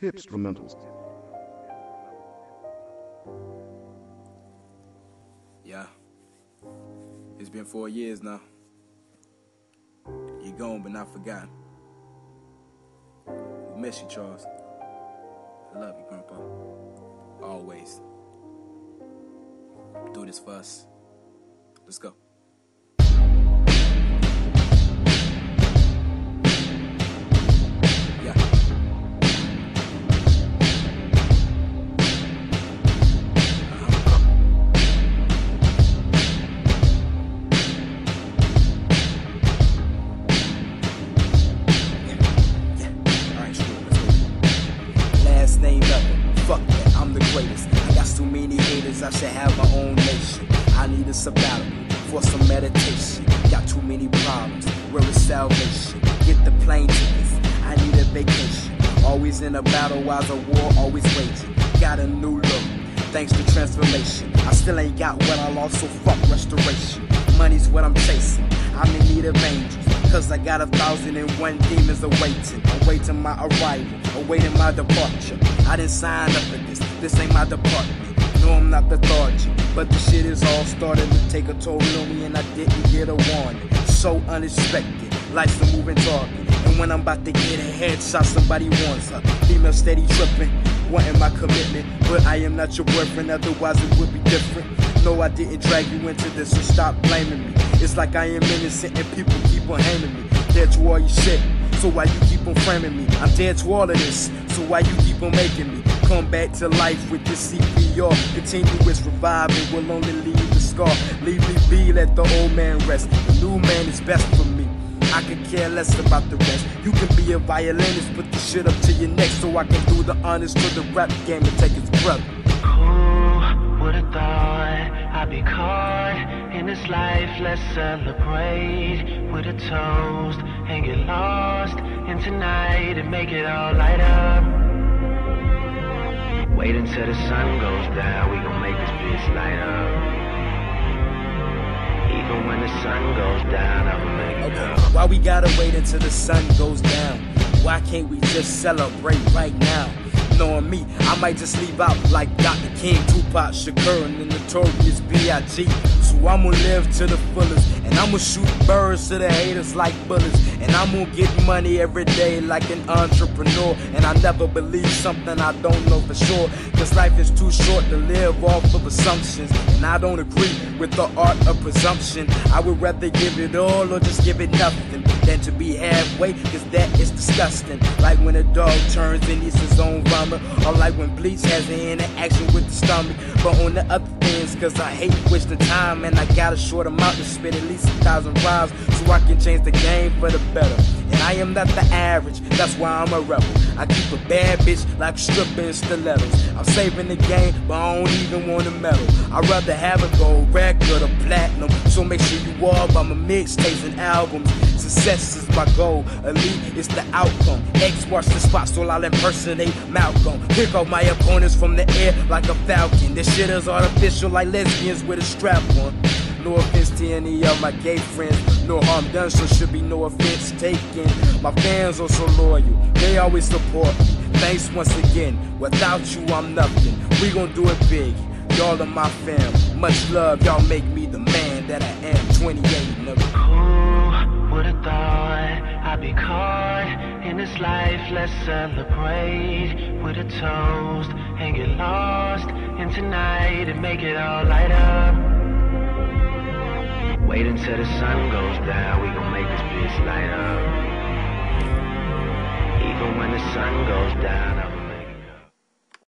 Hipstrumentals. Yeah. It's been four years now. You're gone but not forgotten. We miss you, Charles. I love you, Grandpa. Always. Do this for us. Let's go. I should have my own nation. I need a sabbatical for some meditation. Got too many problems, where is salvation? Get the plane tickets, I need a vacation. Always in a battle while the war always waging. Got a new look, thanks to transformation. I still ain't got what I lost, so fuck restoration. Money's what I'm chasing, I'm in need of angels. Cause I got a thousand and one demons awaiting. Awaiting my arrival, awaiting my departure. I didn't sign up for this, this ain't my department. No, I'm not the lethargic, but the shit is all starting to take a toll on me, and I didn't get a warning. So unexpected, life's a moving target. And when I'm about to get a headshot, somebody warns her. Female steady tripping, wanting my commitment, but I am not your boyfriend, otherwise it would be different. No, I didn't drag you into this, so stop blaming me. It's like I am innocent and people keep on haming me. Dead to all your shit, so why you keep on framing me? I'm dead to all of this, so why you keep on making me? Come back to life with this CPR. Continuous reviving will only leave the scar. Leave me be, let the old man rest. The new man is best for me. I could care less about the rest. You can be a violinist, put the shit up to your neck so I can do the honors to the rap game and take its breath. Who would've thought I'd be caught in this life? Let's celebrate with a toast and get lost in tonight and make it all light up. Wait until the sun goes down, we gon' make this bitch light up. Even when the sun goes down, I'ma make it Okay, up. why we gotta wait until the sun goes down? Why can't we just celebrate right now? Knowing me, I might just leave out like Dr. King, Tupac, Shakur, and the Notorious B.I.G. So I'ma live to the fullest, and I'ma shoot birds to the haters like bullets, and I'm gonna get money every day like an entrepreneur. And I never believe something I don't know for sure, cause life is too short to live off of assumptions, and I don't agree with the art of presumption. I would rather give it all or just give it nothing than to be halfway, cause that is disgusting. Like when a dog turns and eats his own vomit, or like when bleach has an interaction with the stomach. But on the other cause I hate waste wasting time, and I got a short amount to spit at least a thousand rhymes so I can change the game for the better. And I am not the average, that's why I'm a rebel. I keep a bad bitch like stripping stilettos. I'm saving the game, but I don't even want a medal. I'd rather have a gold record or platinum. So make sure you all buy my mixtapes and albums. Success is my goal, elite is the outcome. X watch the spot, so I'll impersonate Malcolm. Pick off my opponents from the air like a falcon. This shit is artificial like lesbians with a strap on. No offense to any of my gay friends, no harm done, so should be no offense taken. My fans are so loyal, they always support me. Thanks once again, without you I'm nothing. We gon' do it big, y'all are my fam. Much love, y'all make me the man that I am. 28, this life? Let's celebrate with a toast and get lost in tonight and make it all light up. Wait until the sun goes down, we gon' make this bitch light up. Even when the sun goes down, I'ma